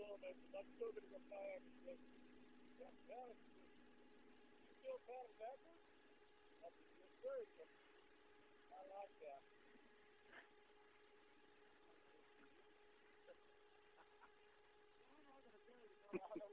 forward as a conservative of my activism. That balance is you feel paddle backwards? That's encouraging. I like that. I don't know